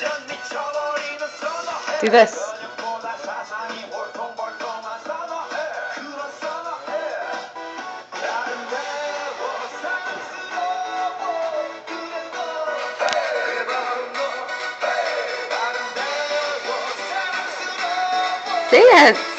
Do this. Dance.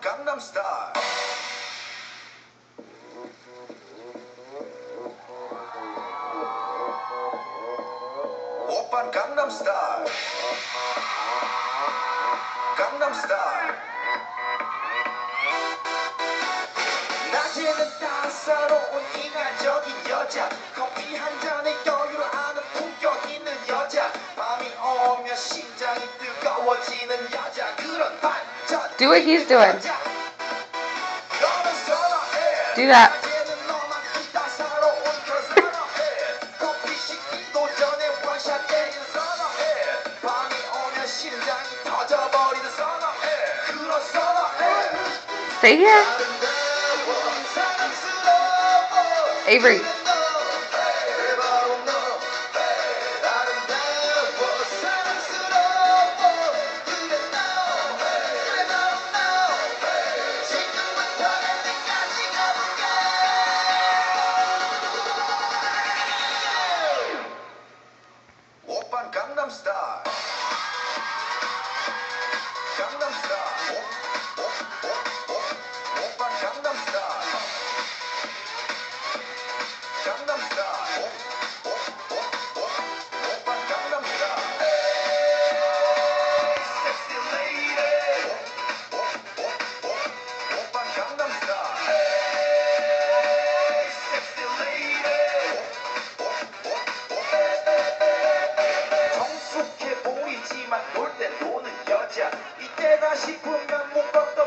Gangnam Style. Gangnam Style. Gangnam Style. 여자 커피 한 여유로 Do what he's doing. Do that. Stay here. Avery. 이때 이때다 싶으면 못 봤다